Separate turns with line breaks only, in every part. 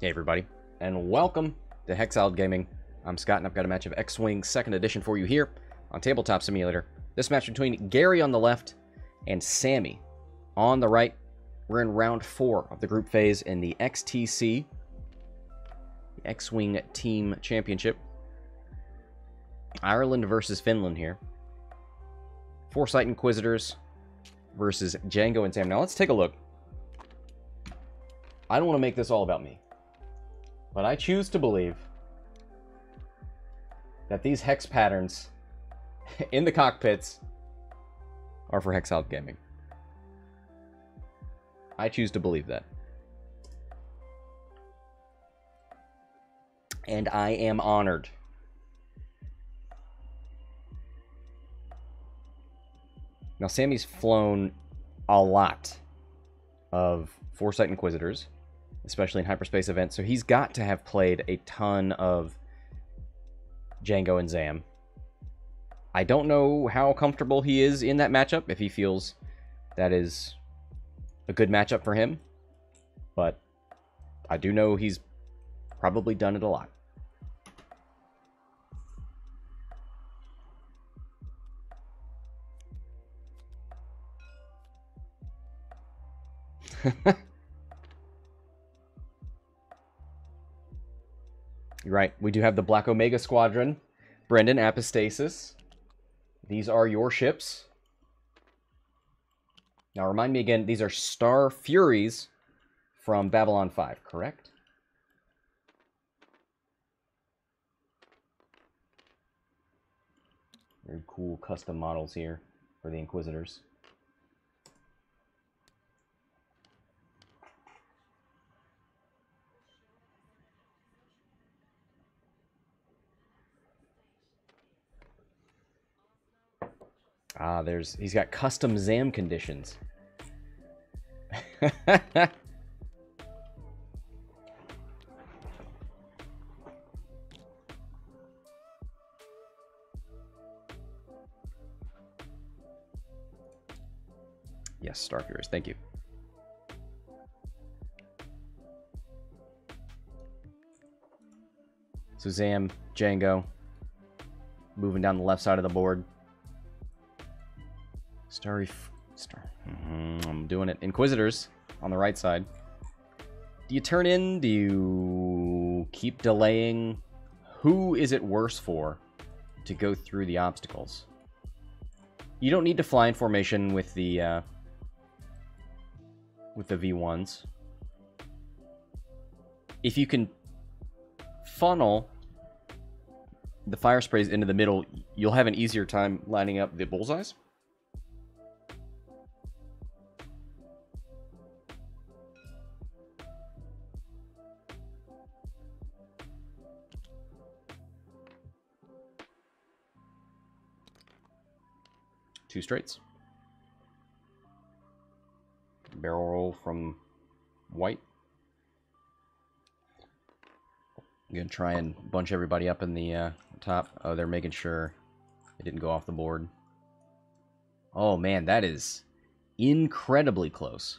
Hey everybody, and welcome to Hexiled Gaming. I'm Scott, and I've got a match of X-Wing 2nd Edition for you here on Tabletop Simulator. This match between Gary on the left and Sammy on the right. We're in round 4 of the group phase in the XTC, X-Wing Team Championship. Ireland versus Finland here. Foresight Inquisitors versus Jango and Zam. Now let's take a look. I don't want to make this all about me. But I choose to believe that these hex patterns in the cockpits are for Hexiled Gaming. I choose to believe that. And I am honored. Now, Sammy's flown a lot of Foresight Inquisitors especially in hyperspace events. So he's got to have played a ton of Jango and Zam. I don't know how comfortable he is in that matchup, if he feels that is a good matchup for him. But I do know he's probably done it a lot. You're right. We do have the Black Omega Squadron. Brendan, Apostasis. These are your ships. Now, remind me again, these are Star Furies from Babylon 5, correct? Very cool custom models here for the Inquisitors. Ah, there's he's got custom ZAM conditions. yes, Star Furies, thank you. So Zam, Jango, moving down the left side of the board. Starry... Star... Mm, I'm doing it. Inquisitors on the right side. Do you turn in? Do you keep delaying? Who is it worse for to go through the obstacles? You don't need to fly in formation with the uh, with the V1s. If you can funnel the fire sprays into the middle, you'll have an easier time lining up the bullseyes. Two straights. Barrel roll from white. I'm going to try and bunch everybody up in the uh, top. Oh, they're making sure it didn't go off the board. Oh, man, that is incredibly close.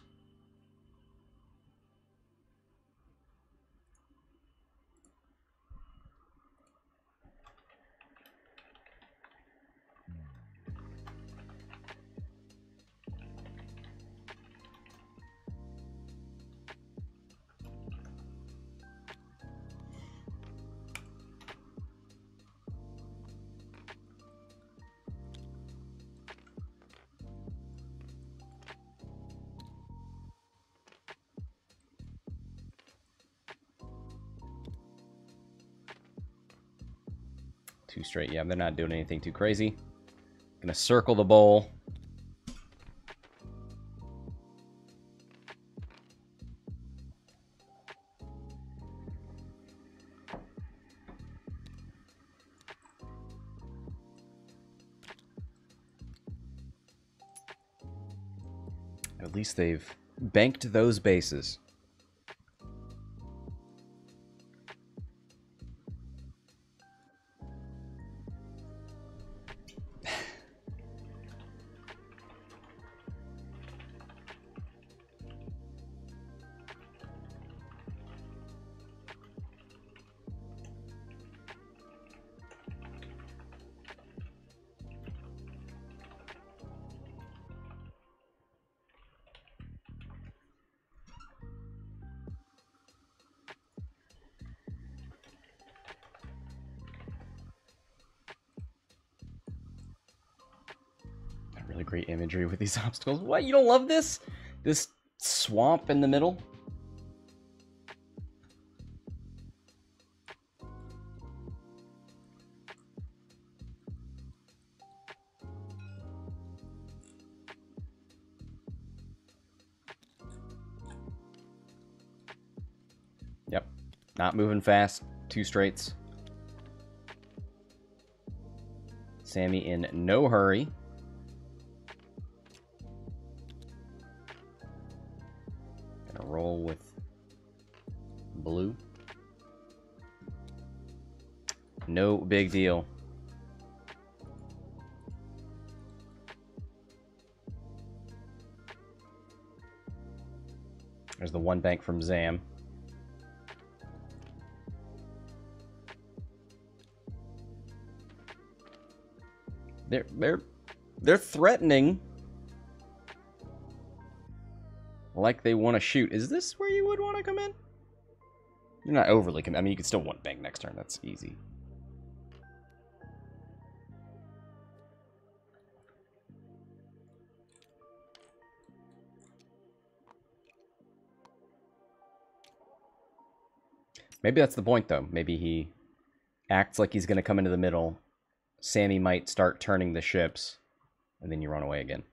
Straight. Yeah, they're not doing anything too crazy. Gonna circle the bowl. At least they've banked those bases. With these obstacles. What? You don't love this? This swamp in the middle? Yep. Not moving fast. Two straights. Sammy in no hurry. Deal. There's the one bank from Zam. They're they're they're threatening like they want to shoot. Is this where you would want to come in? You're not overly I mean, you could still want bank next turn. That's easy. Maybe that's the point, though. Maybe he acts like he's going to come into the middle. Sammy might start turning the ships, and then you run away again.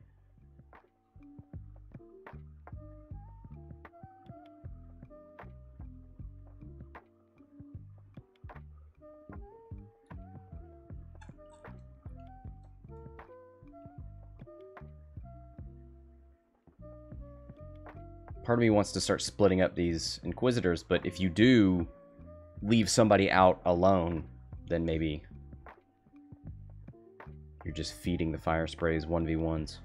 Part of me wants to start splitting up these Inquisitors, but if you do leave somebody out alone, then maybe you're just feeding the fire sprays 1v1s.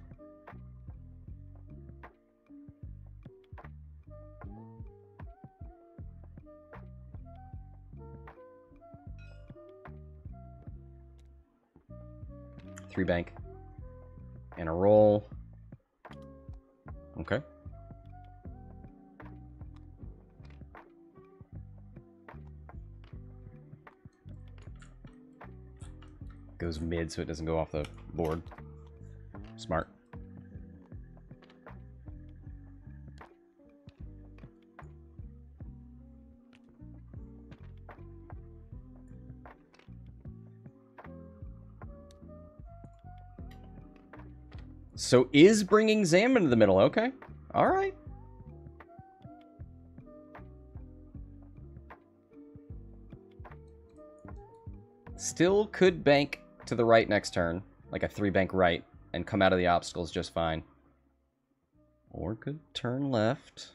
Three bank. And a roll. Okay. Goes mid so it doesn't go off the board. Smart. So is bringing Zam into the middle. Okay. All right. Still could bank to the right next turn, like a three bank right, and come out of the obstacles just fine. Or could turn left.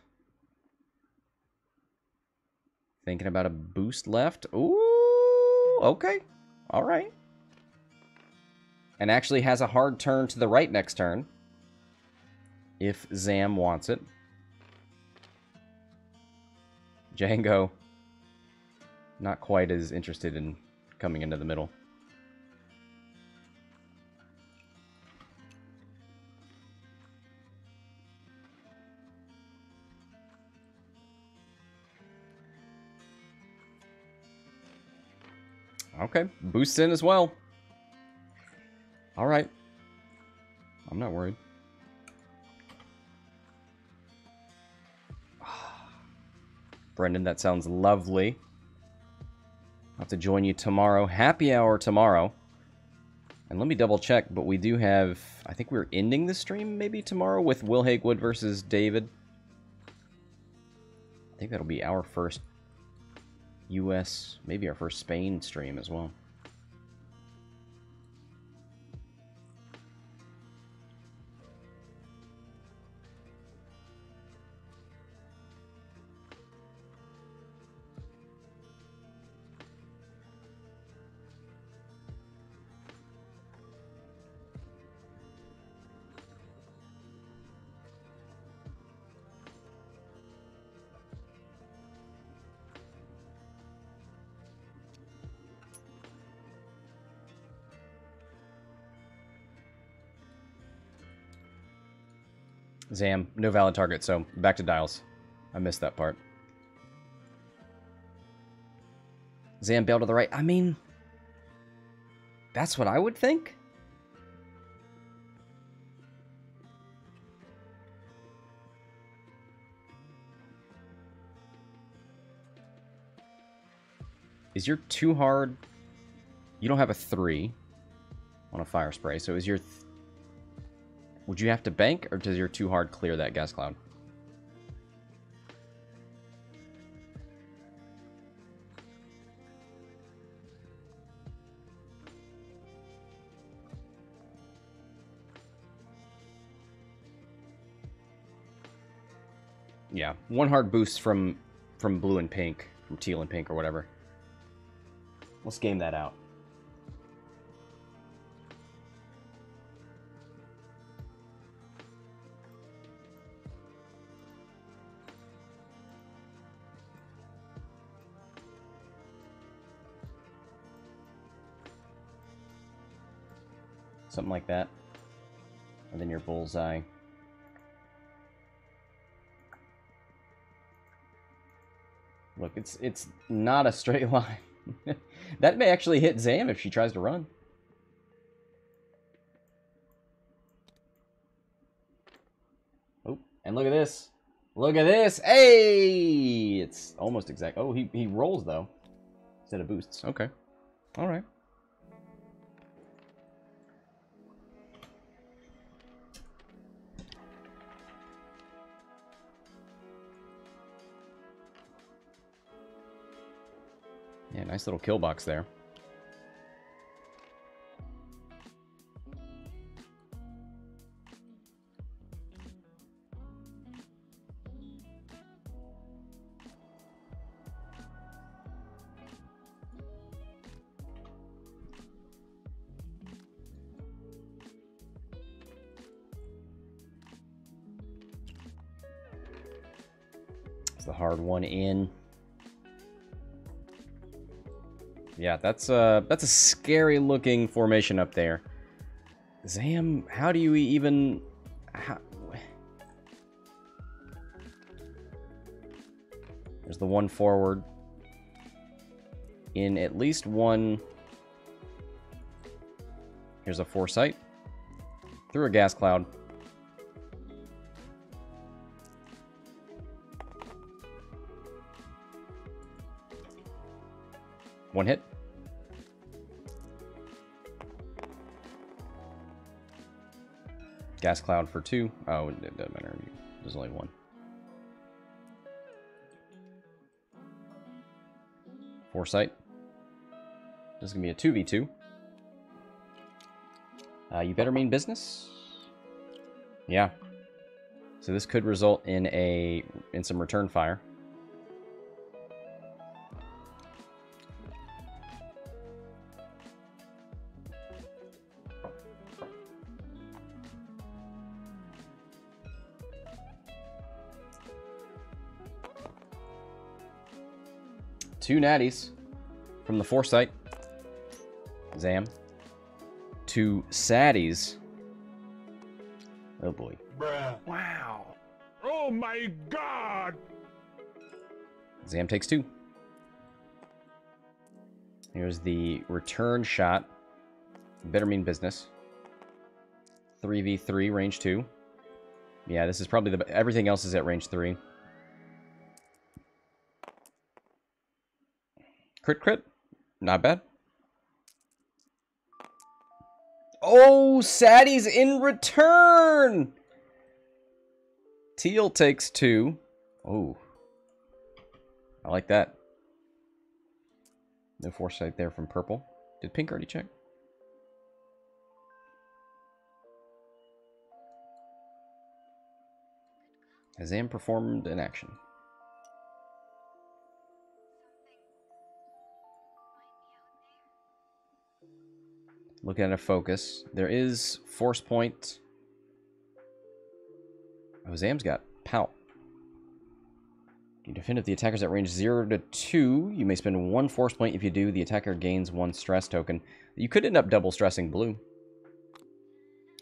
Thinking about a boost left. Ooh, okay. All right. And actually has a hard turn to the right next turn. If Zam wants it. Jango, not quite as interested in coming into the middle. Okay, boost in as well. All right. I'm not worried. Brendan, that sounds lovely. I'll have to join you tomorrow. Happy hour tomorrow. And let me double check, but we do have... I think we're ending the stream maybe tomorrow with Will Hagewood versus David. I think that'll be our first US, maybe our first Spain stream as well. Zam, no valid target, so back to Dials. I missed that part. Zam bail to the right. I mean, that's what I would think. Is your too hard? You don't have a three on a fire spray, so is your would you have to bank, or does your too hard clear that gas cloud? Yeah, one hard boost from from blue and pink, from teal and pink or whatever. Let's game that out. Something like that. And then your bullseye. Look, it's it's not a straight line. that may actually hit Zam if she tries to run. Oh, and look at this. Look at this. Hey! It's almost exact. Oh, he, he rolls, though. Instead of boosts. Okay. All right. Yeah, nice little kill box there. That's a, that's a scary looking formation up there. Zam, how do you even... How... There's the one forward. In at least one... Here's a foresight. Through a gas cloud. One hit. Gas cloud for two. Oh, it doesn't matter. There's only one. Foresight. This is going to be a 2v2. Uh, you better mean business? Yeah. So this could result in a in some return fire. Two natties from the Foresight. Zam. Two saddies. Oh boy.
Bruh.
Wow.
Oh my god!
Zam takes two. Here's the return shot. Better mean business. 3v3, range 2. Yeah, this is probably the... Everything else is at range 3. Crit crit. Not bad. Oh, Sadie's in return! Teal takes two. Oh. I like that. No foresight there from purple. Did pink already check? Has Am performed an action? Looking at a focus. There is force point. Oh, Zam's got pout. You defend if the attacker's at range 0 to 2. You may spend one force point. If you do, the attacker gains one stress token. You could end up double stressing blue.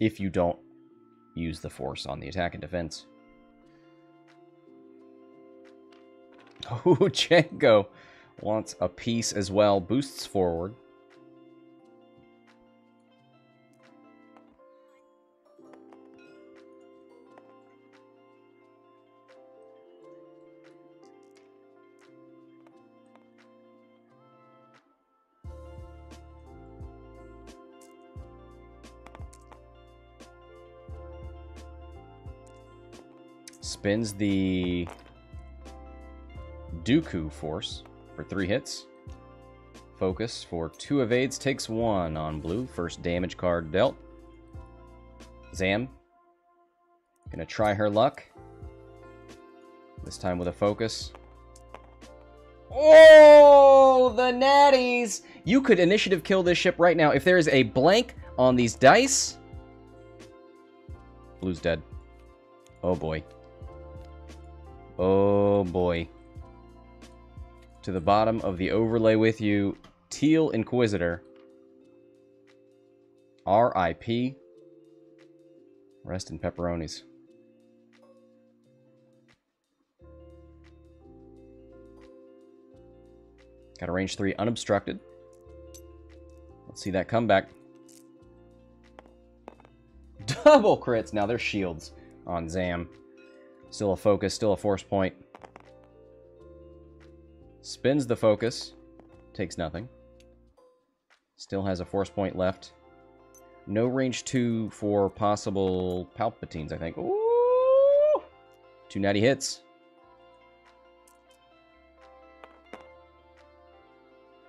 If you don't use the force on the attack and defense. Oh, Jango wants a piece as well. Boosts forward. Spins the Dooku Force for three hits. Focus for two evades, takes one on blue. First damage card dealt. Zam. Gonna try her luck. This time with a focus. Oh, the natties! You could initiative kill this ship right now. If there is a blank on these dice... Blue's dead. Oh boy. Oh boy. To the bottom of the overlay with you, Teal Inquisitor. R.I.P. Rest in pepperonis. Got a range 3 unobstructed. Let's see that comeback. Double crits! Now they're shields on Zam. Still a focus, still a force point. Spins the focus. Takes nothing. Still has a force point left. No range 2 for possible Palpatines, I think. Ooh! Two natty hits.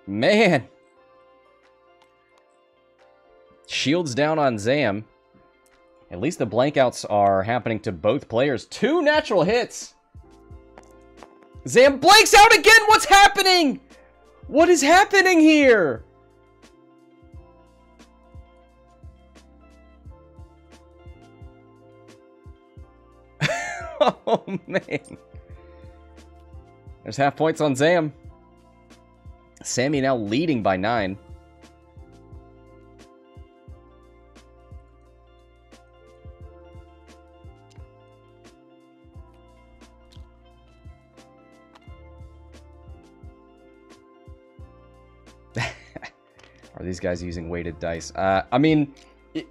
Man! Shields down on Zam. At least the blankouts are happening to both players. Two natural hits! Zam blanks out again! What's happening? What is happening here? oh, man. There's half points on Zam. Sammy now leading by nine. These guys using weighted dice? Uh, I mean, it,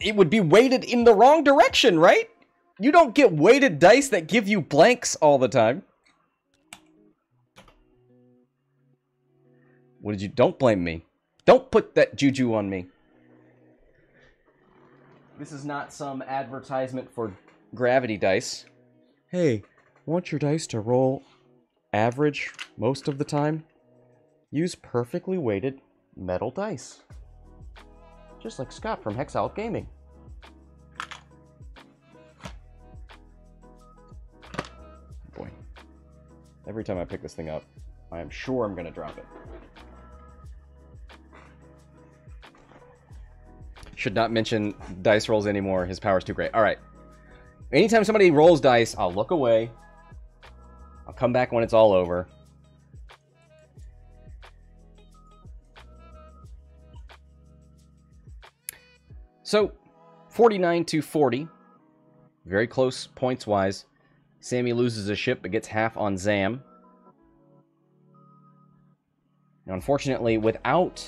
it would be weighted in the wrong direction, right? You don't get weighted dice that give you blanks all the time. What did you... Don't blame me. Don't put that juju on me. This is not some advertisement for gravity dice. Hey, want your dice to roll average most of the time? Use perfectly weighted metal dice. Just like Scott from Hexiled Gaming. Boy. Every time I pick this thing up, I am sure I'm going to drop it. Should not mention dice rolls anymore. His power's too great. All right. Anytime somebody rolls dice, I'll look away. I'll come back when it's all over. So, 49 to 40. Very close points wise. Sammy loses a ship but gets half on Zam. Now, unfortunately, without.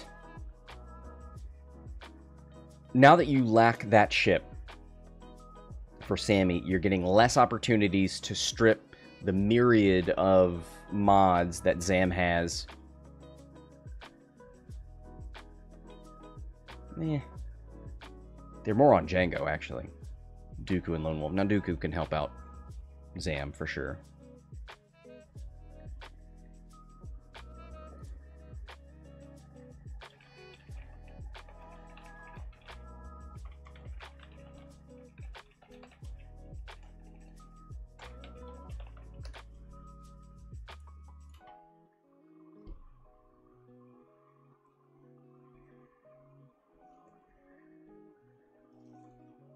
Now that you lack that ship for Sammy, you're getting less opportunities to strip the myriad of mods that Zam has. Eh. They're more on Jango, actually. Dooku and Lone Wolf. Now, Dooku can help out Zam for sure.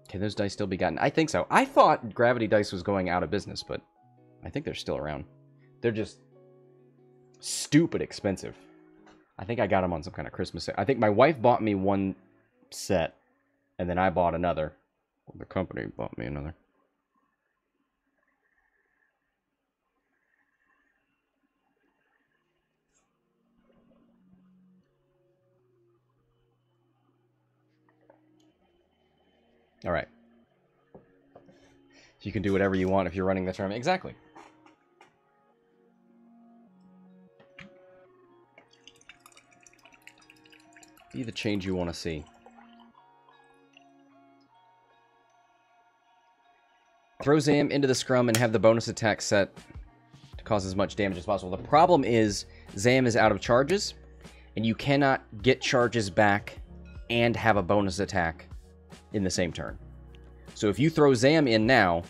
Can those dice still be gotten? I think so. I thought Gravity Dice was going out of business, but I think they're still around. They're just stupid expensive. I think I got them on some kind of Christmas set. I think my wife bought me one set, and then I bought another. The company bought me another. All right. You can do whatever you want if you're running the tournament. Exactly. Be the change you want to see. throw Zam into the scrum and have the bonus attack set to cause as much damage as possible. The problem is Zam is out of charges, and you cannot get charges back and have a bonus attack in the same turn. So if you throw Zam in now,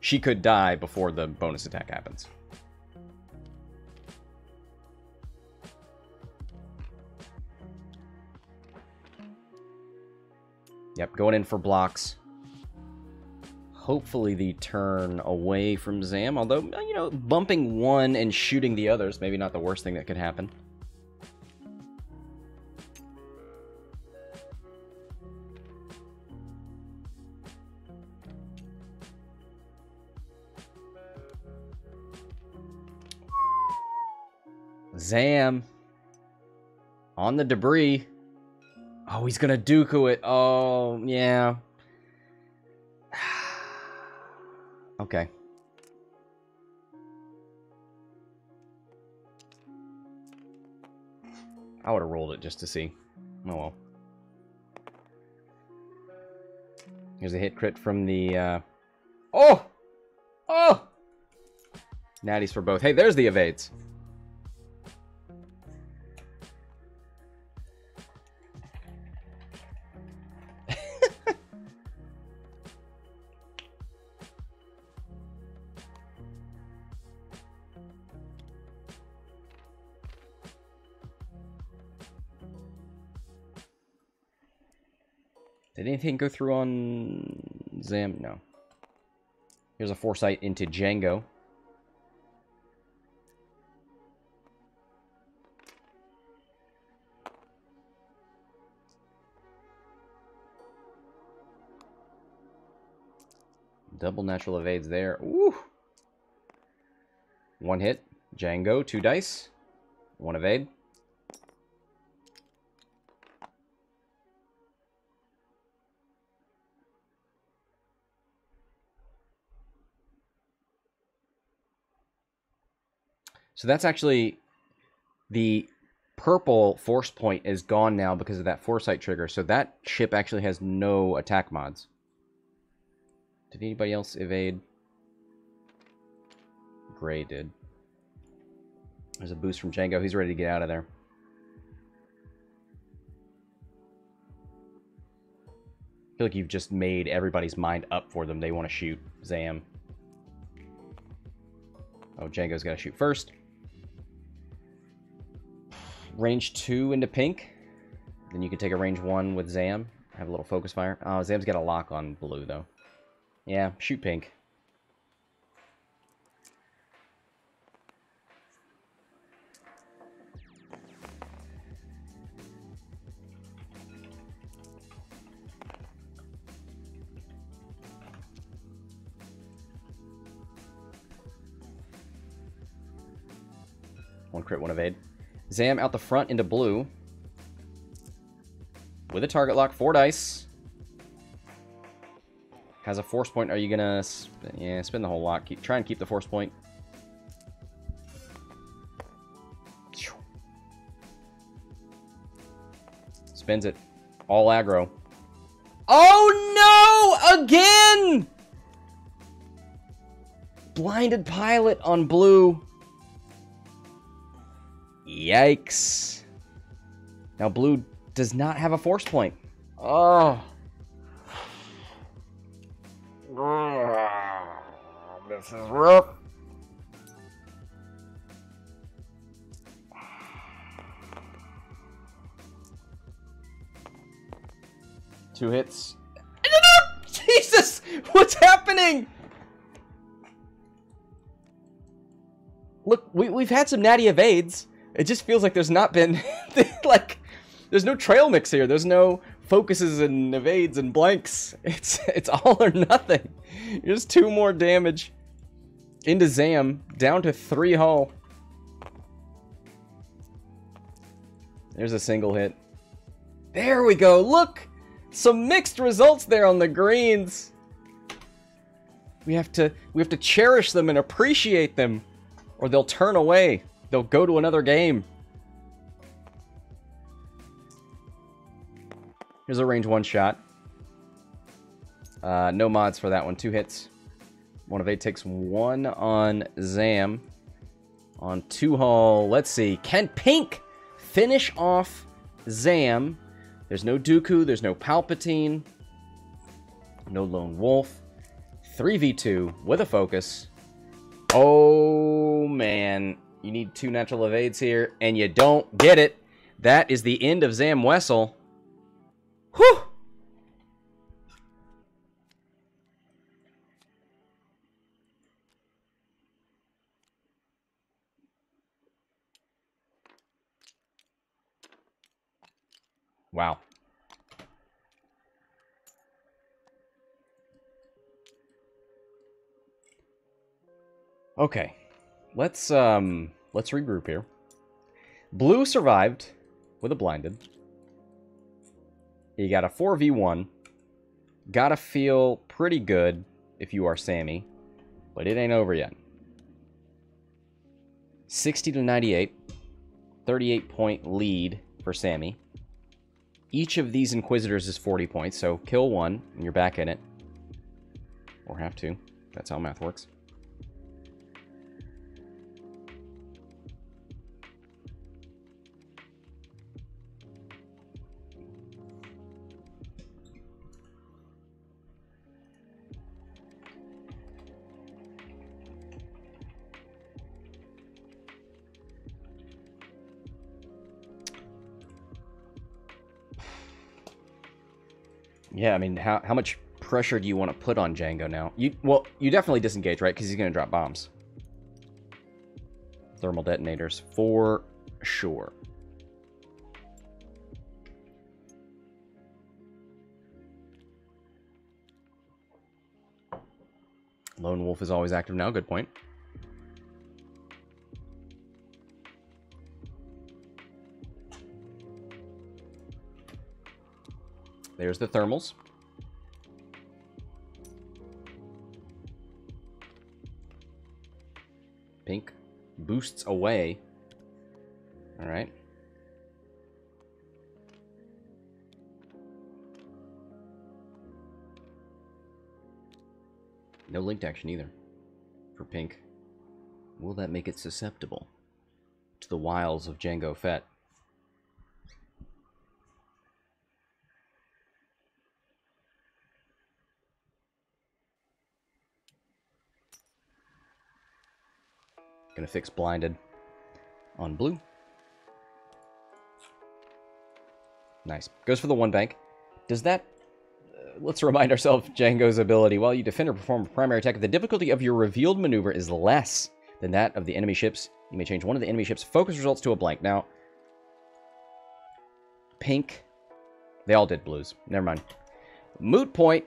she could die before the bonus attack happens. Yep, going in for blocks. Hopefully the turn away from Zam, although, you know, bumping one and shooting the others, maybe not the worst thing that could happen. Zam. On the debris. Oh, he's gonna Dooku it. Oh, yeah. okay. I would have rolled it just to see. Oh well. Here's a hit crit from the, uh... Oh! Oh! Natties for both. Hey, there's the evades. Anything go through on Zam? No. Here's a foresight into Jango. Double natural evades there. Ooh. One hit. Jango, two dice. One evade. So that's actually the purple force point is gone now because of that foresight trigger. So that ship actually has no attack mods. Did anybody else evade? Gray did. There's a boost from Jango. He's ready to get out of there. I feel like you've just made everybody's mind up for them. They want to shoot Zam. Oh, Jango's got to shoot first range 2 into pink. Then you can take a range 1 with Zam. Have a little focus fire. Oh, Zam's got a lock on blue, though. Yeah, shoot pink. One crit, one evade. Zam out the front into blue. With a target lock, four dice. Has a force point. Are you gonna... Yeah, spin the whole lock. Keep, try and keep the force point. Spins it. All aggro. Oh no! Again! Blinded pilot on blue. Yikes. Now blue does not have a force point. Oh. This is rough. Two hits. Jesus! What's happening? Look, we, we've had some natty evades. It just feels like there's not been, like, there's no trail mix here. There's no focuses and evades and blanks. It's it's all or nothing. Just two more damage into Zam, down to three hull. There's a single hit. There we go. Look, some mixed results there on the greens. We have to we have to cherish them and appreciate them, or they'll turn away. They'll go to another game. Here's a range one shot. Uh, no mods for that one. Two hits. One of eight takes one on Zam. On two hull, let's see. Can Pink finish off Zam? There's no Dooku, there's no Palpatine, no Lone Wolf. 3v2 with a focus. Oh, man. You need two natural evades here, and you don't get it. That is the end of Zam Wesell. Whew! Wow. Okay. Let's um let's regroup here. Blue survived with a blinded. You got a 4v1. Gotta feel pretty good if you are Sammy. But it ain't over yet. 60 to 98. 38 point lead for Sammy. Each of these Inquisitors is 40 points, so kill one and you're back in it. Or have to. That's how math works. Yeah, I mean, how, how much pressure do you want to put on Jango now? You Well, you definitely disengage, right? Because he's going to drop bombs. Thermal detonators, for sure. Lone Wolf is always active now, good point. There's the thermals. Pink boosts away. All right. No linked action either for pink. Will that make it susceptible to the wiles of Jango Fett? Gonna fix blinded on blue. Nice. Goes for the one bank. Does that... Uh, let's remind ourselves Jango's ability. While you defend or perform a primary attack, the difficulty of your revealed maneuver is less than that of the enemy ships. You may change one of the enemy ships' focus results to a blank. Now, pink. They all did blues. Never mind. Moot point.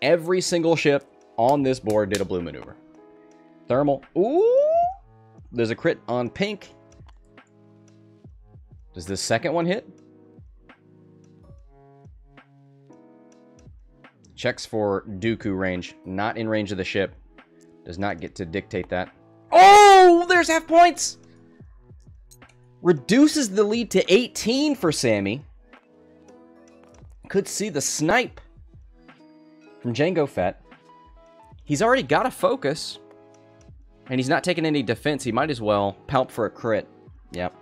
Every single ship on this board did a blue maneuver. Thermal. Ooh! There's a crit on pink. Does the second one hit? Checks for Dooku range. Not in range of the ship. Does not get to dictate that. Oh! There's half points! Reduces the lead to 18 for Sammy. Could see the snipe from Jango Fett. He's already got a focus. And he's not taking any defense. He might as well palp for a crit. Yep.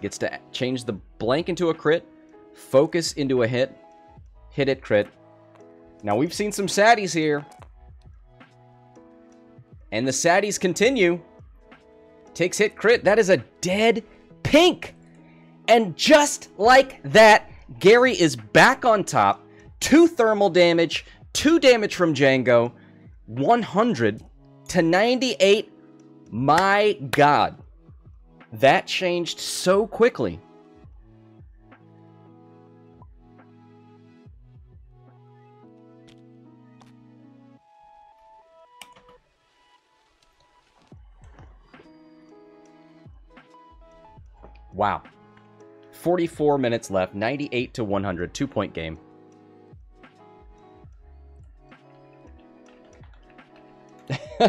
Gets to change the blank into a crit. Focus into a hit. Hit it, crit. Now, we've seen some saddies here. And the saddies continue. Takes hit, crit. That is a dead pink. And just like that, Gary is back on top. Two thermal damage. Two damage from Jango. 100 to 98. My God. That changed so quickly. Wow. 44 minutes left, 98 to 100, two point game.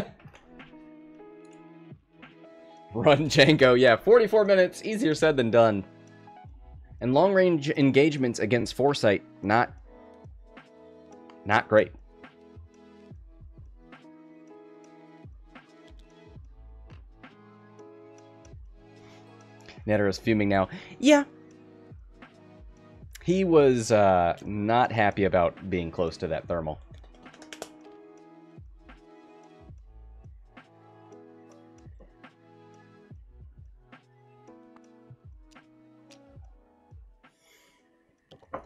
Run Jango, yeah, 44 minutes, easier said than done. And long-range engagements against Foresight, not, not great. Netter is fuming now. Yeah. He was uh, not happy about being close to that thermal.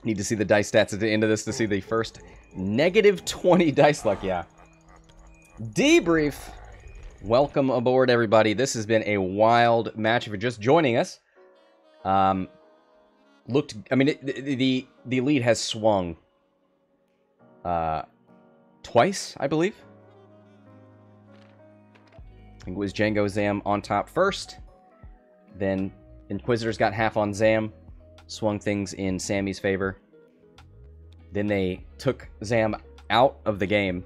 Need to see the dice stats at the end of this to see the first negative 20 dice luck. Yeah. Debrief. Welcome aboard, everybody. This has been a wild match. If you're just joining us, um, looked. I mean, it, the, the the lead has swung. Uh, twice, I believe. I think it was Jango Zam on top first. Then Inquisitors got half on Zam swung things in Sami's favor. Then they took Zam out of the game.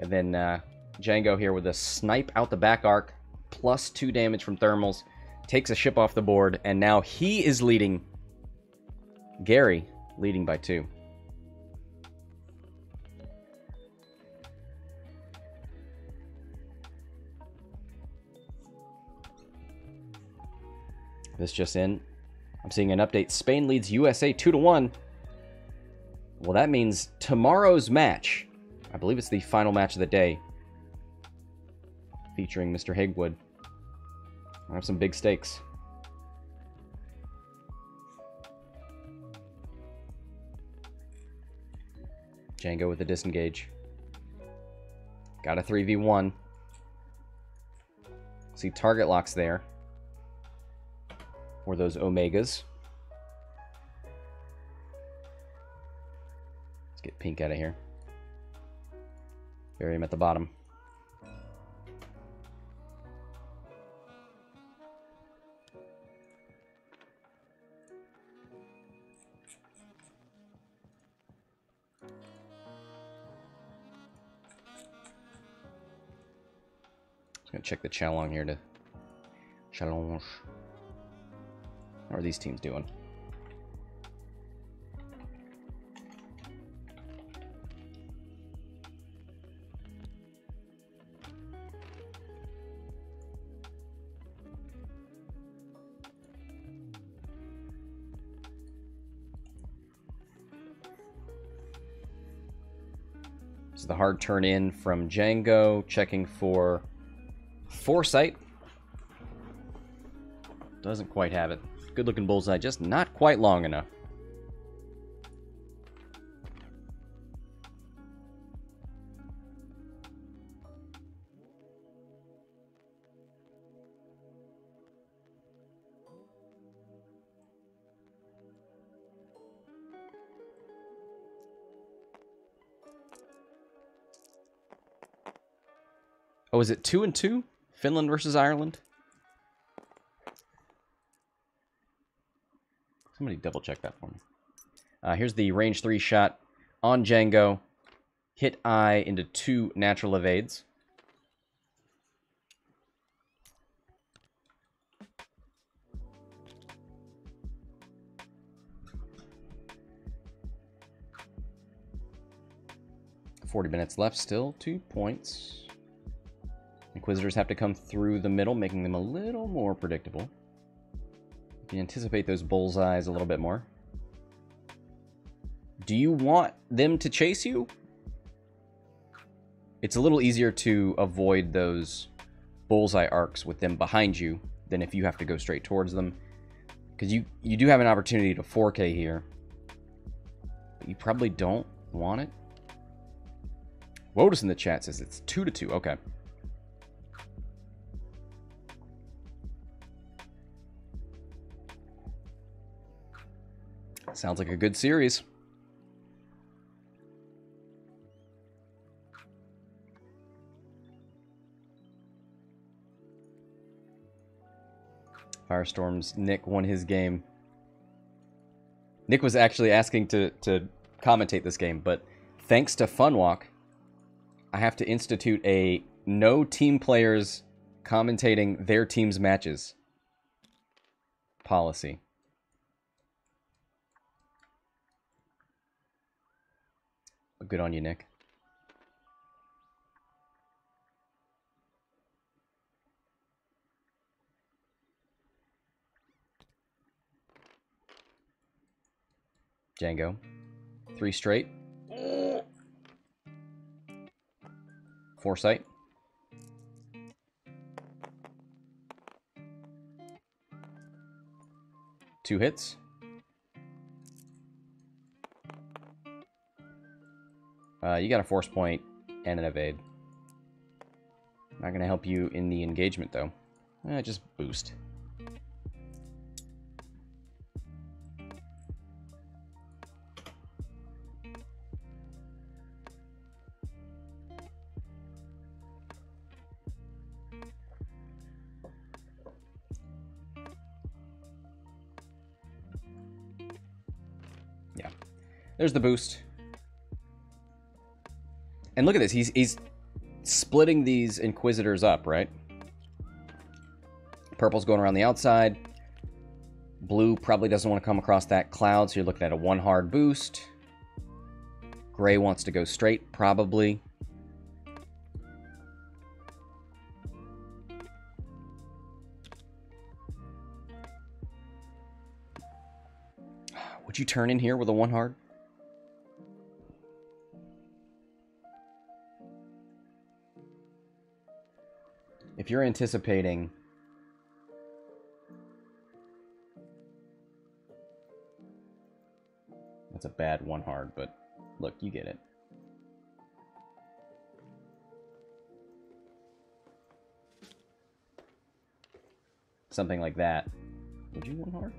And then uh, Jango here with a snipe out the back arc, plus two damage from thermals, takes a ship off the board, and now he is leading. Gary leading by two. This just in. I'm seeing an update. Spain leads USA 2 to 1. Well, that means tomorrow's match, I believe it's the final match of the day, featuring Mr. Higwood. I have some big stakes. Jango with the disengage. Got a 3v1. See target locks there or those omegas. Let's get pink out of here. Bury him at the bottom. Just gonna check the challenge here to challenge. How are these teams doing? Is the hard turn in from Jango, checking for Foresight. Doesn't quite have it. Good looking bullseye, just not quite long enough. Oh, is it two and two? Finland versus Ireland? Somebody double check that for me. Uh, here's the range 3 shot on Jango. Hit I into two natural evades. Forty minutes left still, two points. Inquisitors have to come through the middle, making them a little more predictable. You anticipate those bullseyes a little bit more. Do you want them to chase you? It's a little easier to avoid those bullseye arcs with them behind you than if you have to go straight towards them. Because you, you do have an opportunity to 4K here. But you probably don't want it. Wotus in the chat says it's 2 to 2. Okay. Sounds like a good series. Firestorm's Nick won his game. Nick was actually asking to, to commentate this game, but thanks to Funwalk, I have to institute a no team players commentating their team's matches policy. Good on you, Nick. Jango. Three straight. Foresight. Two hits. Uh, you got a force point and an evade. Not going to help you in the engagement, though. Eh, just boost. Yeah. There's the boost. And look at this. He's he's splitting these Inquisitors up, right? Purple's going around the outside. Blue probably doesn't want to come across that cloud, so you're looking at a one hard boost. Gray wants to go straight, probably. Would you turn in here with a one hard? If you're anticipating That's a bad one hard, but look, you get it. Something like that. Would you one hard?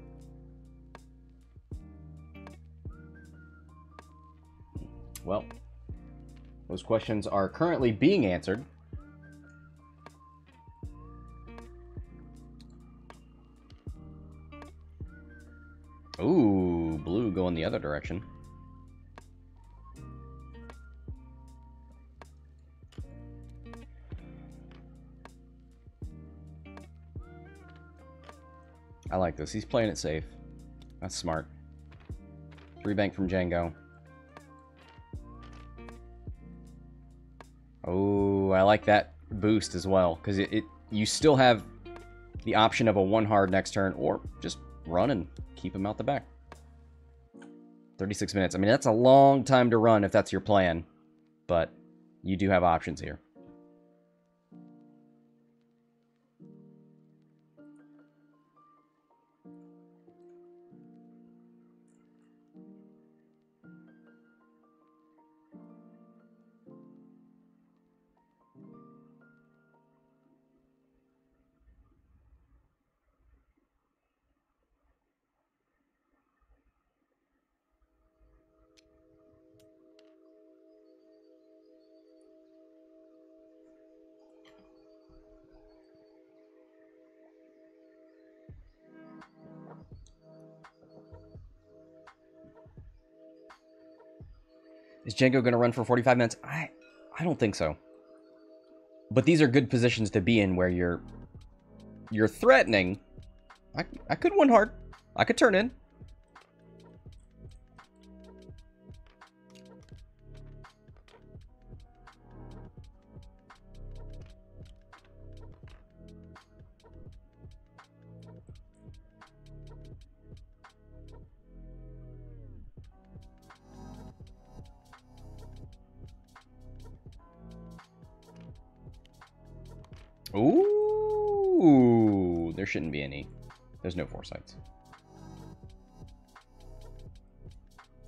Well, those questions are currently being answered. Ooh, blue going the other direction. I like this. He's playing it safe. That's smart. Three bank from Jango. Oh, I like that boost as well. Because it, it you still have the option of a one hard next turn or just run and keep him out the back. 36 minutes. I mean, that's a long time to run if that's your plan. But you do have options here. Is Jango going to run for 45 minutes? I I don't think so. But these are good positions to be in where you're you're threatening. I I could one hard. I could turn in. There's no foresights.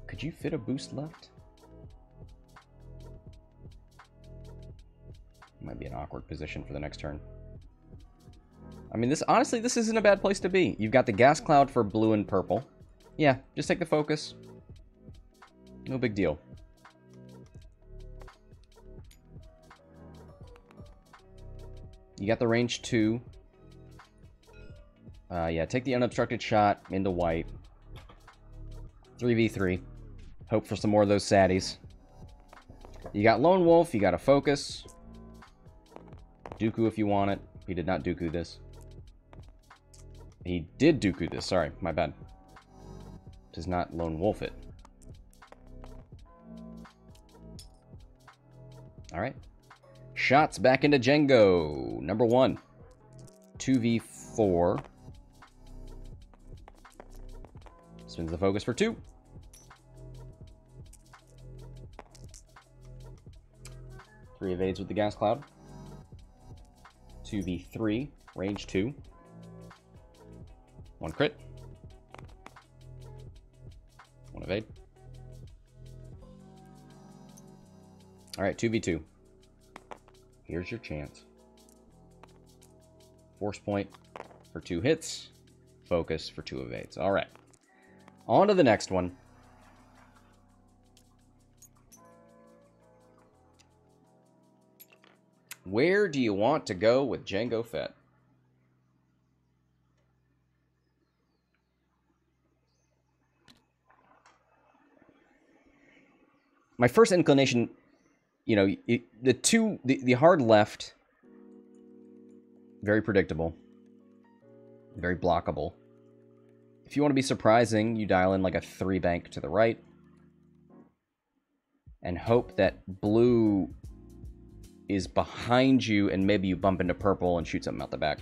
Could you fit a boost left? Might be an awkward position for the next turn. I mean, this honestly, this isn't a bad place to be. You've got the gas cloud for blue and purple. Yeah, just take the focus. No big deal. You got the range 2. Uh, yeah, take the unobstructed shot into white. 3v3. Hope for some more of those saddies. You got Lone Wolf, you got a Focus. Dooku if you want it. He did not Dooku this. He did Dooku this, sorry, my bad. Does not Lone Wolf it. Alright. Shots back into Jango. Number one. 2v4. Spins the focus for two. Three evades with the gas cloud. 2v3, range two. One crit. One evade. All right, 2v2. Here's your chance. Force point for two hits. Focus for two evades. All right. On to the next one. Where do you want to go with Jango Fett? My first inclination, you know, the two, the, the hard left, very predictable, very blockable. If you want to be surprising, you dial in like a three bank to the right and hope that blue is behind you and maybe you bump into purple and shoot something out the back.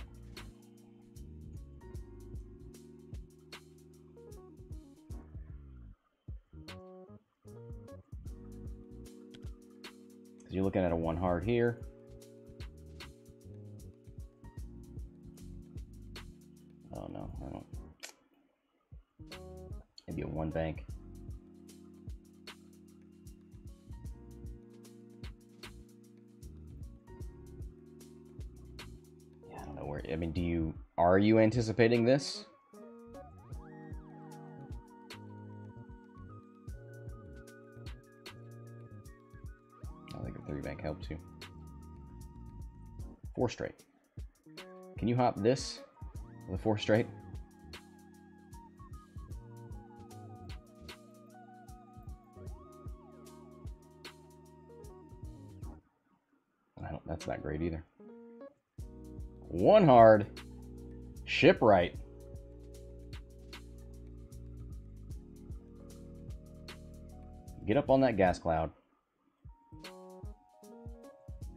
You're looking at a one hard here. Oh no, I don't. Maybe a one bank. Yeah, I don't know where. I mean, do you are you anticipating this? I think a three bank helps you. Four straight. Can you hop this with four straight? That's not great either. One hard. Shipwright. Get up on that gas cloud.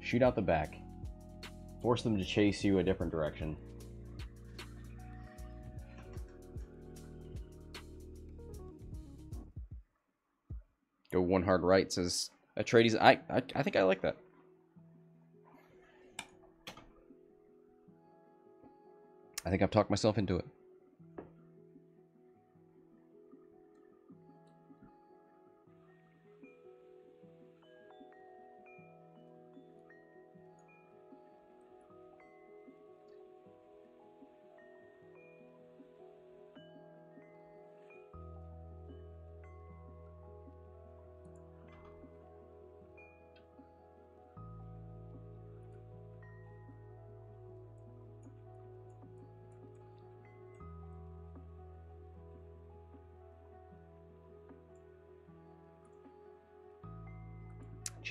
Shoot out the back. Force them to chase you a different direction. Go one hard right says Atreides. I, I I think I like that. I think I've talked myself into it.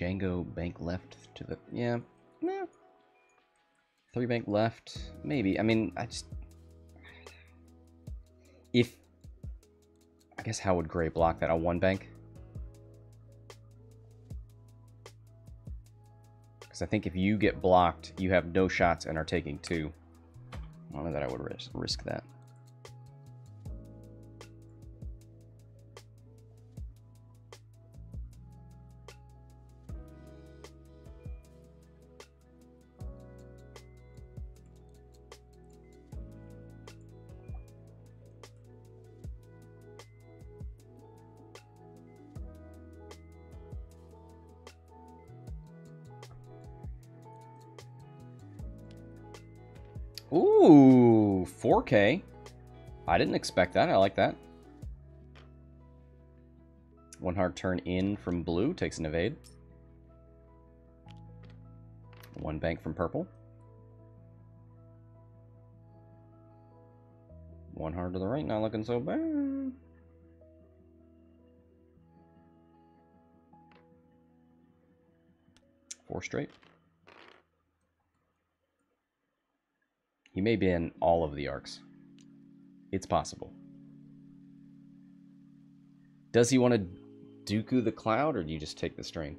Jango bank left to the yeah, nah. Three bank left, maybe. I mean, I just if I guess how would Gray block that? On one bank? Because I think if you get blocked, you have no shots and are taking two. I don't know that I would risk, risk that. 4K. I didn't expect that. I like that. One hard turn in from blue takes an evade. One bank from purple. One hard to the right, not looking so bad. Four straight. He may be in all of the arcs. It's possible. Does he want to Dooku the Cloud, or do you just take the string?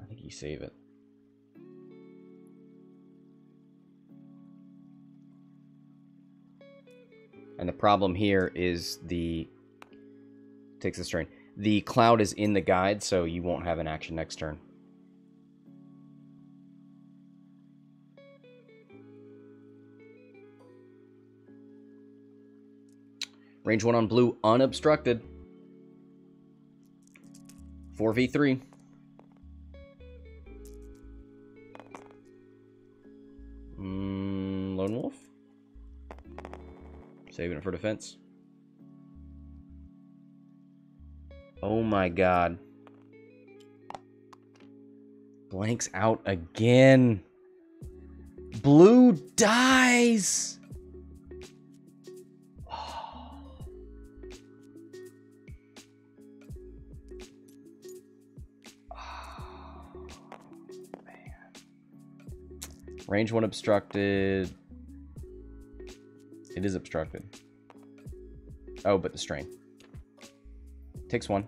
I think you save it. And the problem here is the... Takes the string. The cloud is in the guide, so you won't have an action next turn. Range 1 on blue, unobstructed. 4v3. Mm, Lone Wolf. Saving it for defense. Oh my god. Blanks out again. Blue dies. Range 1 obstructed. It is obstructed. Oh, but the strain. Takes one.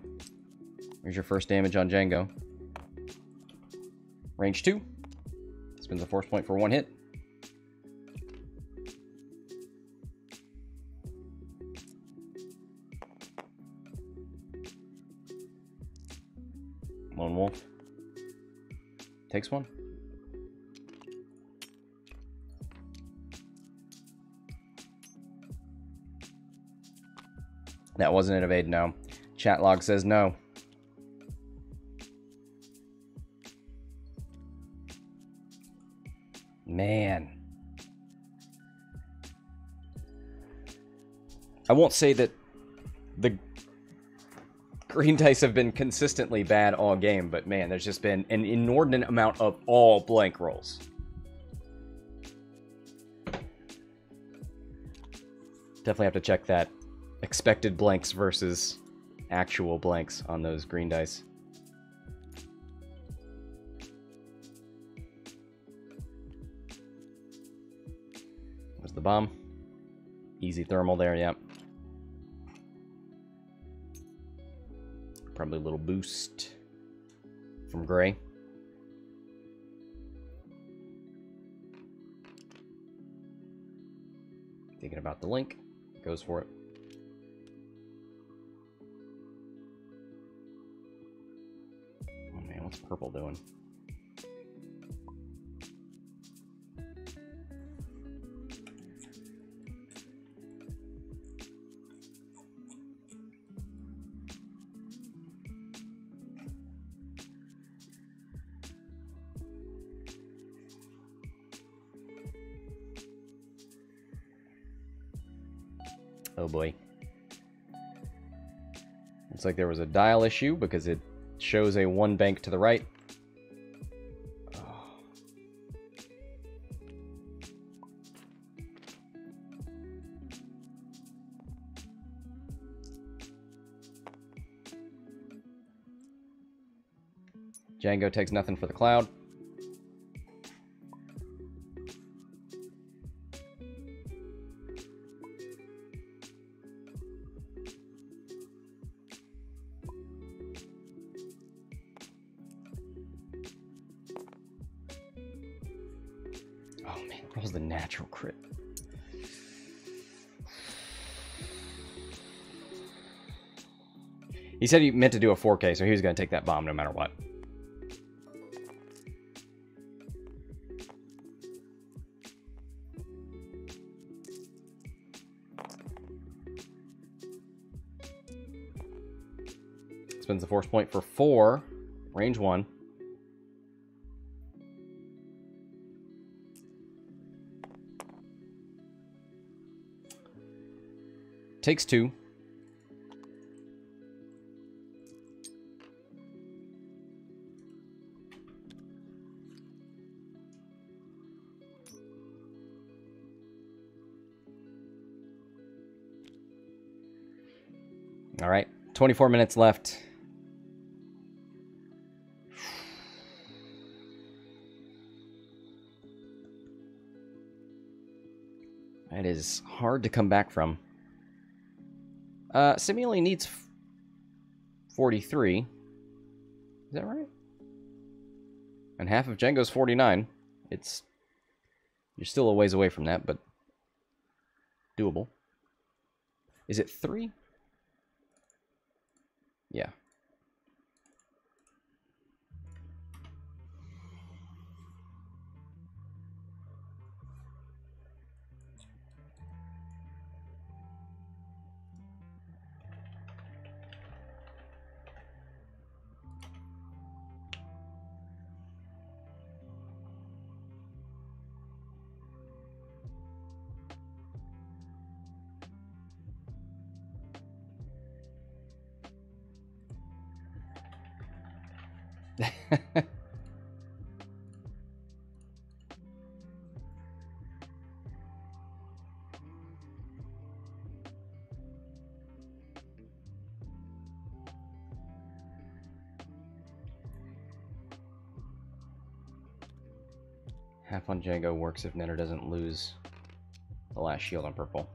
Here's your first damage on Jango. Range 2. Spends a force point for one hit. Lone Wolf. Takes one. That wasn't an evade, no. Chat log says no. Man. I won't say that the green dice have been consistently bad all game, but man, there's just been an inordinate amount of all blank rolls. Definitely have to check that expected blanks versus actual blanks on those green dice. Was the bomb. Easy thermal there, yep. Probably a little boost from Gray. Thinking about the link. Goes for it. Purple doing? Oh boy. Looks like there was a dial issue because it shows a one bank to the right. Jango takes nothing for the cloud. Said he meant to do a 4K, so he was going to take that bomb no matter what. Spends the force point for four, range one. Takes two. 24 minutes left. That is hard to come back from. Uh, Sami needs 43. Is that right? And half of Jango's 49. It's... You're still a ways away from that, but... Doable. Is it three? Yeah. Jango works if Netter doesn't lose the last shield on purple.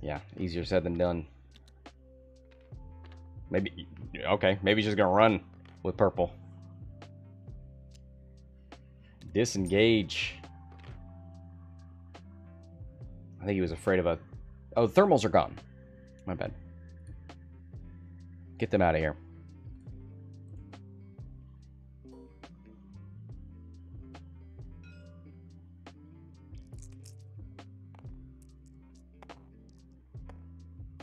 Yeah, easier said than done. Maybe, okay, maybe he's just gonna run with purple. Disengage. I think he was afraid of a... Oh, thermals are gone. My bad. Get them out of here.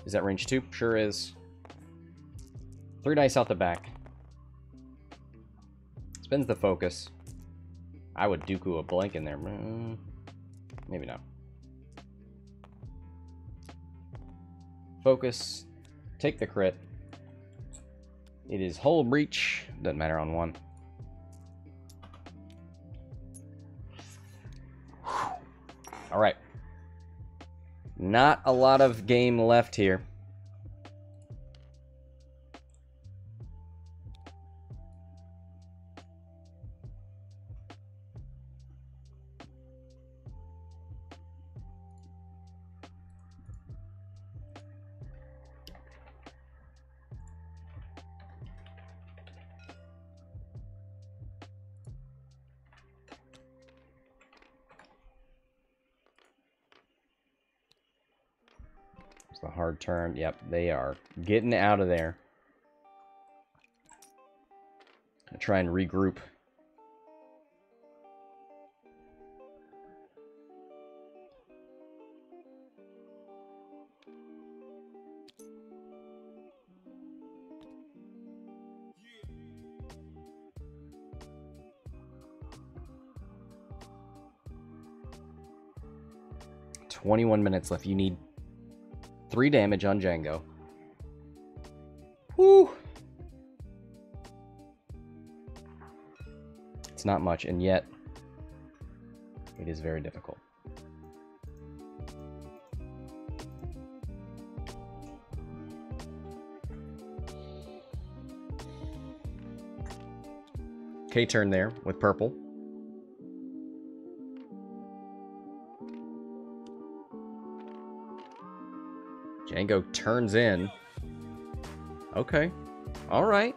Is that range two? Sure is. Three dice out the back. Spends the focus. I would Dooku a blank in there. Maybe not. Focus. Take the crit. It is hull breach. Doesn't matter on one. All right. Not a lot of game left here. Yep, they are getting out of there. Gonna try and regroup. Twenty-one minutes left. You need Three damage on Jango. Whew. It's not much, and yet it is very difficult. K turn there with purple. Jango turns in. Okay. All right.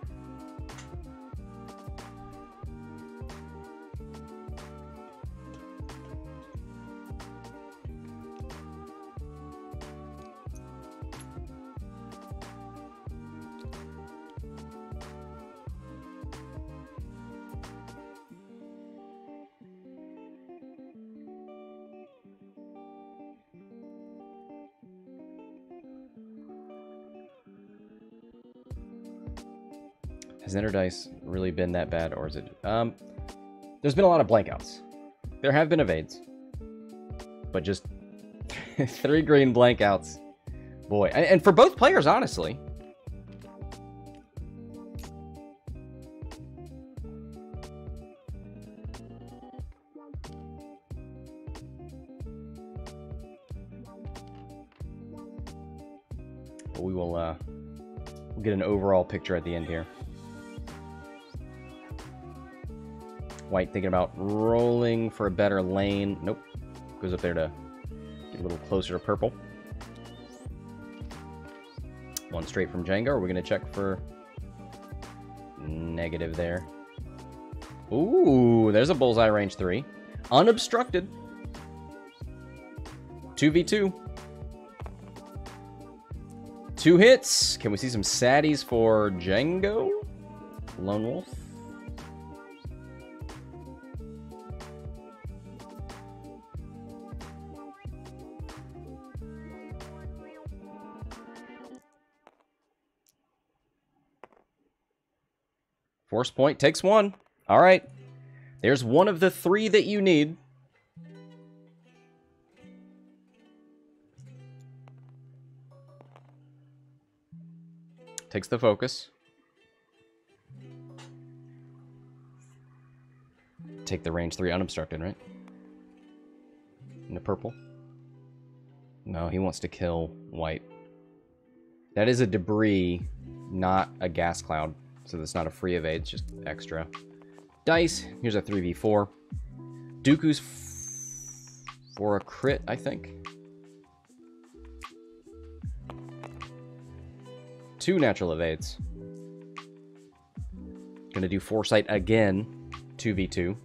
Been that bad, or is it? Um, there's been a lot of blankouts. There have been evades, but just three green blankouts. Boy, and, for both players, honestly. But we will uh, we'll get an overall picture at the end here. White thinking about rolling for a better lane. Nope. Goes up there to get a little closer to purple. One straight from Jango. Are we going to check for negative there? Ooh, there's a bullseye range 3. Unobstructed. 2v2. Two hits. Can we see some saddies for Jango? Lone Wolf. Force point takes one. All right. There's one of the three that you need. Takes the focus. Take the range 3 unobstructed, right? Into purple. No, he wants to kill white. That is a debris, not a gas cloud. So that's not a free evade, it's just extra. Dice, here's a 3v4. Dooku's for a crit, I think. Two natural evades. Gonna do Foresight again, 2v2. You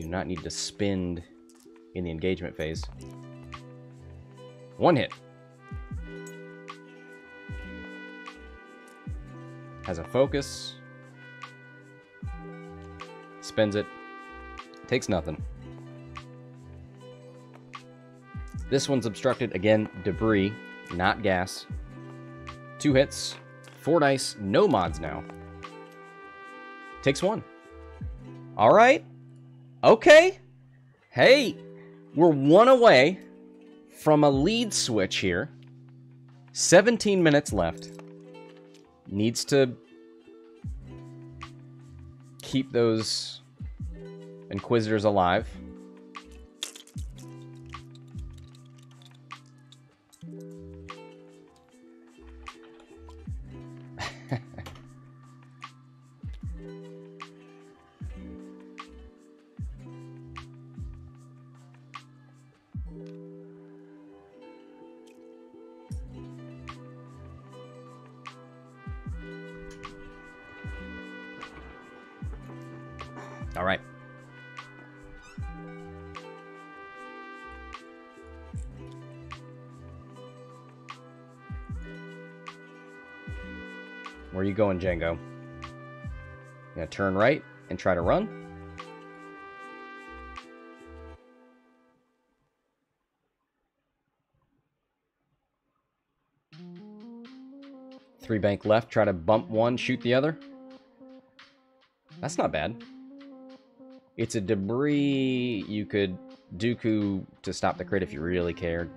do not need to spend in the engagement phase. One hit. Has a focus. Spends it. Takes nothing. This one's obstructed. Again, debris, not gas. Two hits. Four dice. No mods now. Takes one. All right. Okay. Hey, we're one away from a lead switch here. 17 minutes left. Needs to keep those Inquisitors alive. Jango? You gonna turn right and try to run? Three bank left, try to bump one, shoot the other. That's not bad. It's a debris you could Dooku to stop the crit if you really cared.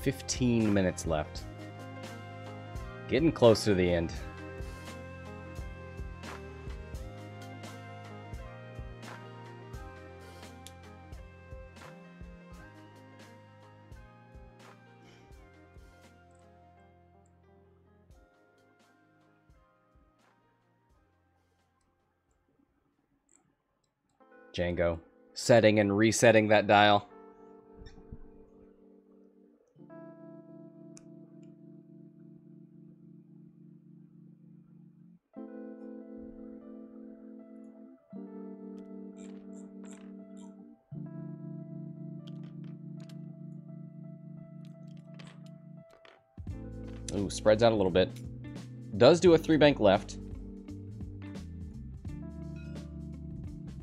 Fifteen minutes left. Getting close to the end. Jango. Setting and resetting that dial. Spreads out a little bit. Does do a three bank left.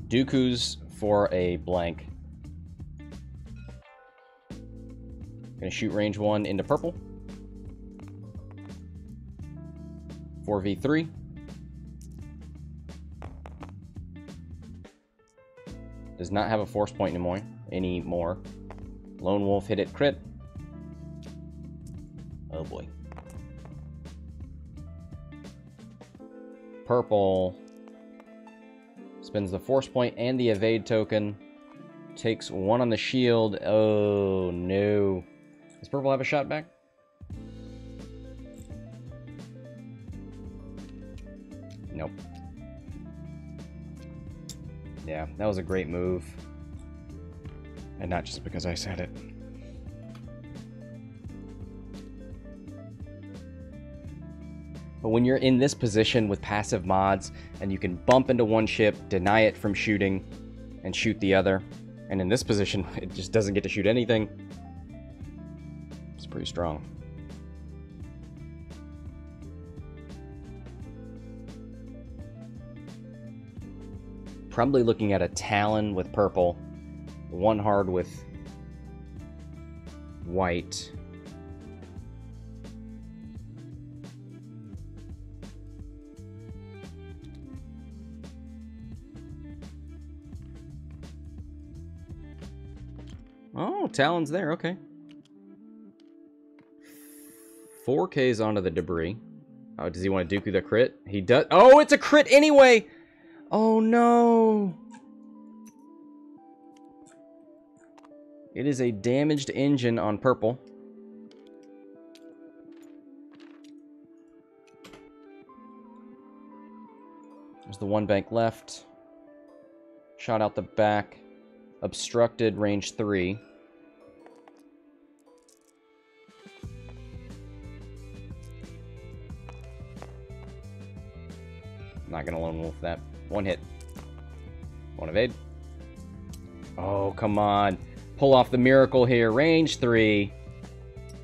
Dooku's for a blank. Gonna shoot range one into purple. 4v3. Does not have a force point anymore. Anymore. Lone Wolf hit it crit. purple. Spends the force point and the evade token. Takes one on the shield. Oh, no. Does purple have a shot back? Nope. Yeah, that was a great move. And not just because I said it. But when you're in this position with passive mods, and you can bump into one ship, deny it from shooting, and shoot the other, and in this position, it just doesn't get to shoot anything, it's pretty strong. Probably looking at a Talon with purple, one hard with white, Talon's there, okay. 4K's onto the debris. Oh, does he want to Dooku the crit? He does. Oh, it's a crit anyway! Oh, no. It is a damaged engine on purple. There's the one bank left. Shot out the back. Obstructed range 3. Not gonna lone wolf that. One hit. One evade. Oh, come on. Pull off the miracle here. Range 3.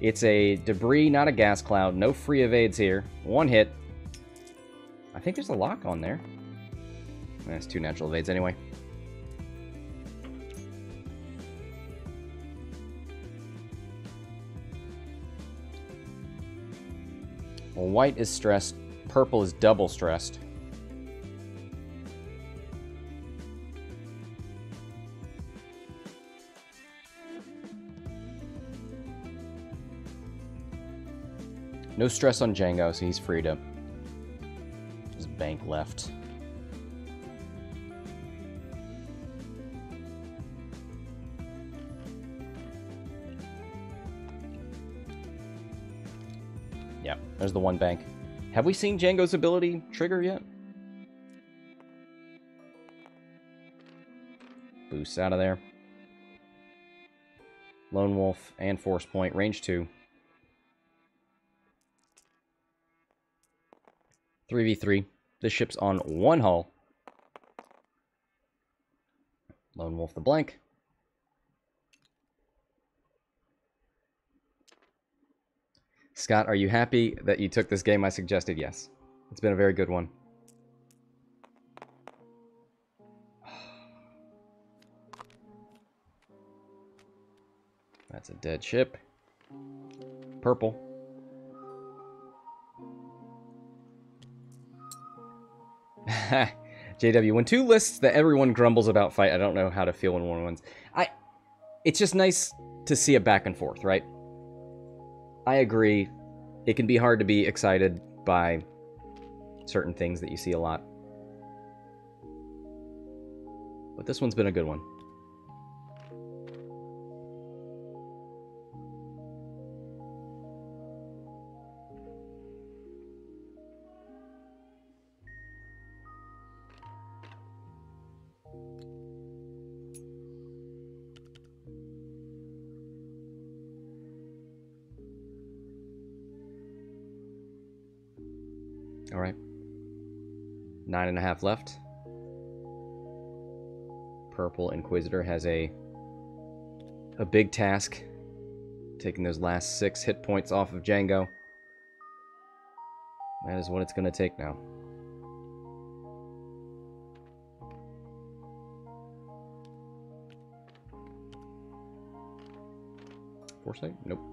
It's a debris, not a gas cloud. No free evades here. One hit. I think there's a lock on there. That's two natural evades anyway. Well, white is stressed. Purple is double stressed. No stress on Jango, so he's free to just bank left. Yeah, there's the one bank. Have we seen Jango's ability trigger yet? Boost out of there. Lone Wolf and Force Point, range 2. 3v3. This ship's on one hull. Lone Wolf the blank. Scott, are you happy that you took this game I suggested? Yes. It's been a very good one. That's a dead ship. Purple. JW, when two lists that everyone grumbles about fight, I don't know how to feel when one wins. I, it's just nice to see a back and forth, right? I agree. It can be hard to be excited by certain things that you see a lot. But this one's been a good one. And a half left. Purple Inquisitor has a a big task, taking those last six hit points off of Jango. That is what it's going to take now. Foresight? Nope.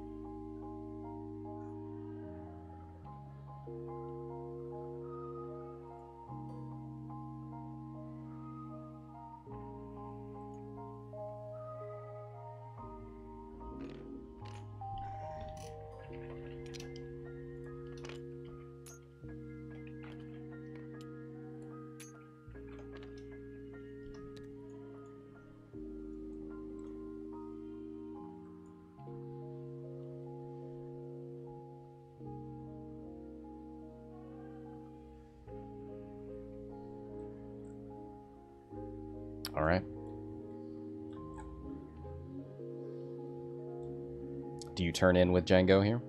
Turn in with Jango here?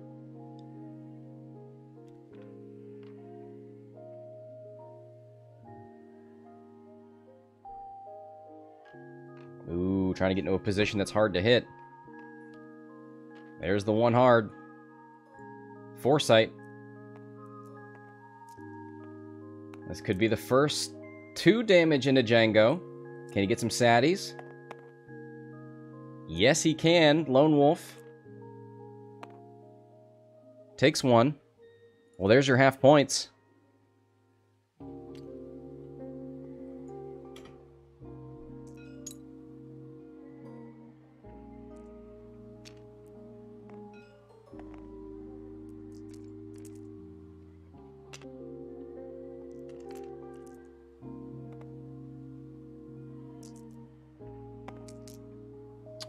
Ooh, trying to get into a position that's hard to hit. There's the one hard. Foresight. This could be the first two damage into Jango. Can he get some saddies? Yes, he can. Lone Wolf. Takes one. Well, there's your half points.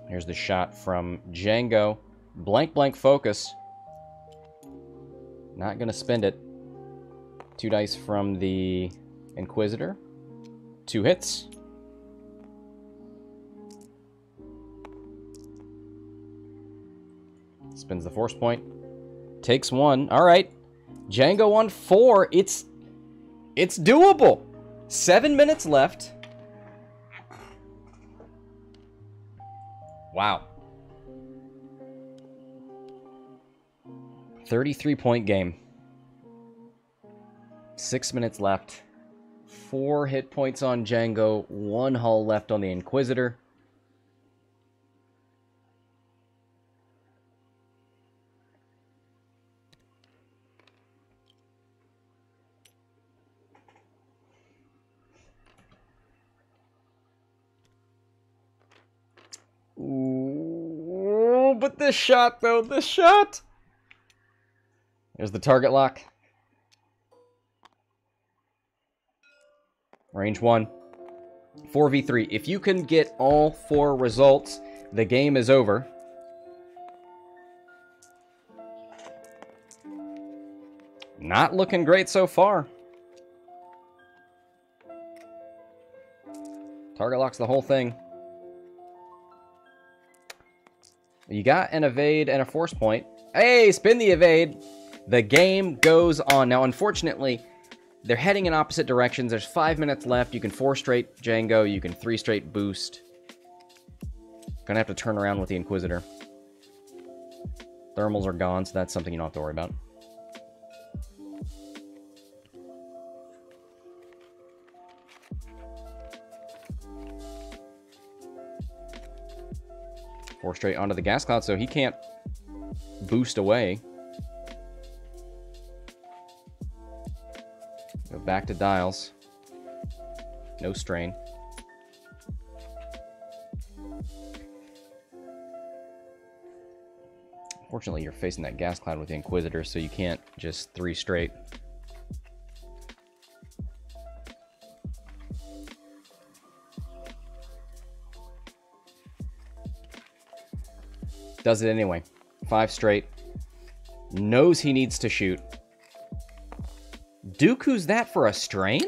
Here's the shot from Jango. Blank, blank focus. Not going to spend it. Two dice from the Inquisitor. Two hits. Spins the force point. Takes one. All right. Jango on four. It's it's doable. Seven minutes left. Wow. 33 point game. Six minutes left. Four hit points on Jango. One hull left on the Inquisitor. Ooh, but this shot, though, this shot. There's the target lock. Range 1. 4v3. If you can get all four results, the game is over. Not looking great so far. Target locks the whole thing. You got an evade and a force point. Hey, spin the evade. The game goes on. Now, unfortunately, they're heading in opposite directions. There's five minutes left. You can four straight Jango. You can three straight boost. Gonna have to turn around with the Inquisitor. Thermals are gone, so that's something you don't have to worry about. Four straight onto the gas cloud, so he can't boost away. Back to dials. No strain. Fortunately, you're facing that gas cloud with the Inquisitor, so you can't just three straight. Does it anyway. Five straight. Knows he needs to shoot. Dooku's that for a strain?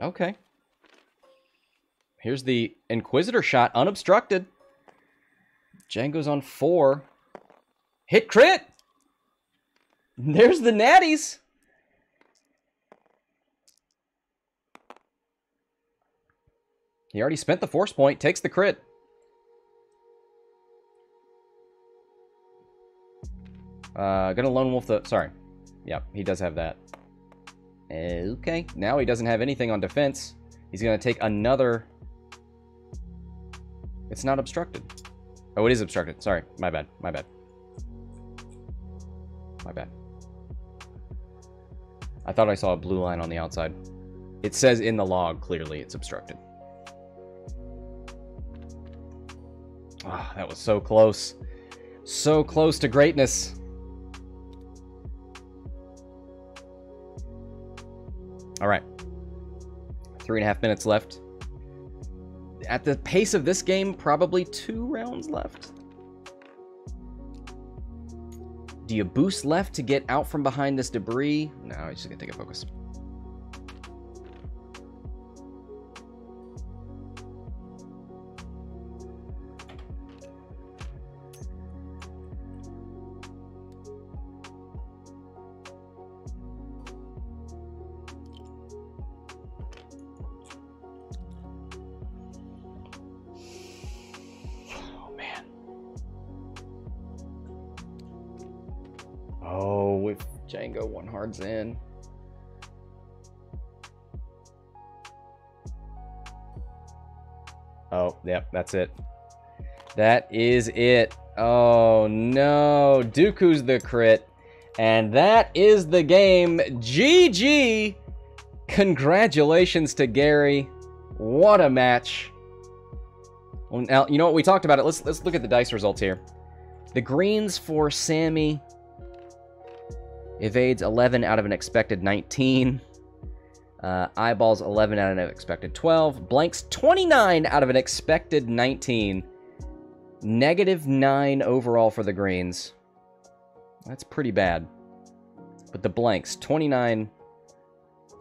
Okay. Here's the Inquisitor shot, unobstructed. Jango's on four. Hit crit! There's the natties! He already spent the force point, takes the crit. Uh, gonna lone wolf the... Sorry. Yep, he does have that. Okay, now he doesn't have anything on defense. He's gonna take another... It's not obstructed. Oh, it is obstructed. Sorry, my bad, my bad. My bad. I thought I saw a blue line on the outside. It says in the log, clearly, it's obstructed. Ah, that was so close. So close to greatness. All right. Three and a half minutes left. At the pace of this game, probably two rounds left. Do you boost left to get out from behind this debris? No, he's just to take a focus. That's it. That is it. Oh no, Dooku's the crit. And that is the game. GG! Congratulations to Gary. What a match. Now, you know what? We talked about it. Let's, let's look at the dice results here. The greens for Sami evades 11 out of an expected 19. Uh, eyeballs 11 out of an expected 12. Blanks 29 out of an expected 19. Negative 9 overall for the greens. That's pretty bad. But the blanks 29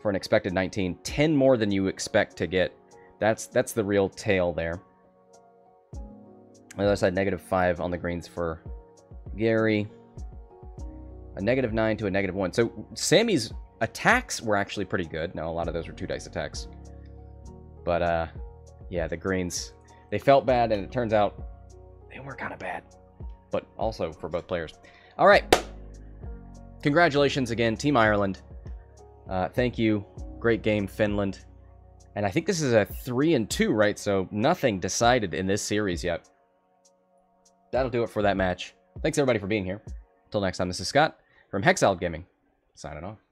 for an expected 19. 10 more than you expect to get. That's that's the real tail there. On the other side, negative 5 on the greens for Gary. A negative 9 to a negative 1. So Sami's attacks were actually pretty good. Now, a lot of those were two dice attacks. But, uh, yeah, the greens, they felt bad, and it turns out they were kind of bad. But also for both players. All right. Congratulations again, Team Ireland. Uh, thank you. Great game, Finland. And I think this is a 3 and 2, right? So nothing decided in this series yet. That'll do it for that match. Thanks everybody for being here. Until next time, this is Scott from Hexiled Gaming, signing off.